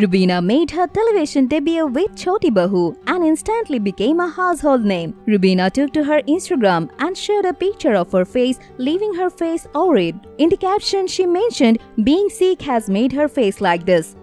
Rubina made her television debut with Choti Bahu and instantly became a household name. Rubina took to her Instagram and shared a picture of her face, leaving her face worried. In the caption, she mentioned being sick has made her face like this.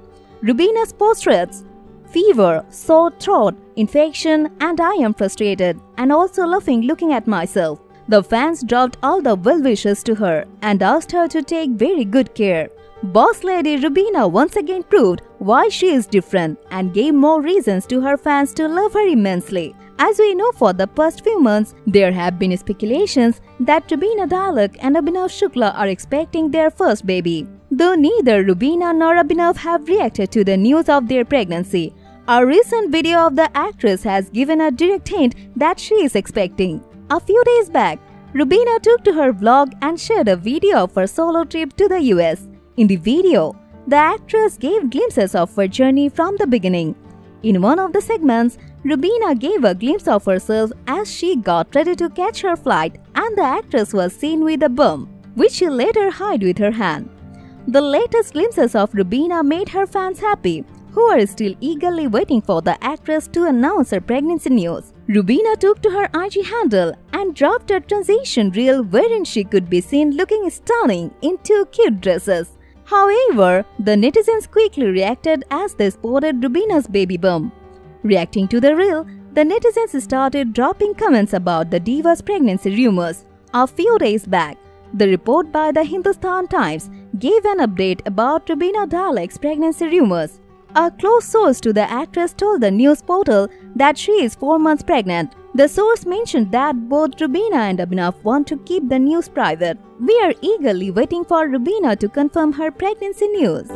Rubina's post reads, Fever, sore throat, infection, and I am frustrated and also laughing looking at myself. The fans dropped all the well wishes to her and asked her to take very good care. Boss lady Rubina once again proved why she is different and gave more reasons to her fans to love her immensely. As we know for the past few months, there have been speculations that Rubina Dilaik and Abhinav Shukla are expecting their first baby. Though neither Rubina nor Abhinav have reacted to the news of their pregnancy, a recent video of the actress has given a direct hint that she is expecting. A few days back, Rubina took to her vlog and shared a video of her solo trip to the US. In the video, the actress gave glimpses of her journey from the beginning. In one of the segments, Rubina gave a glimpse of herself as she got ready to catch her flight and the actress was seen with a bum, which she later hid with her hand. The latest glimpses of Rubina made her fans happy, who are still eagerly waiting for the actress to announce her pregnancy news. Rubina took to her IG handle and dropped a transition reel wherein she could be seen looking stunning in two cute dresses. However, the netizens quickly reacted as they spotted Rubina's baby bump. Reacting to the reel, the netizens started dropping comments about the diva's pregnancy rumors. A few days back, the report by the Hindustan Times gave an update about Rubina Dilaik's pregnancy rumors. A close source to the actress told the news portal that she is 4 months pregnant. The source mentioned that both Rubina and Abhinav want to keep the news private. We are eagerly waiting for Rubina to confirm her pregnancy news.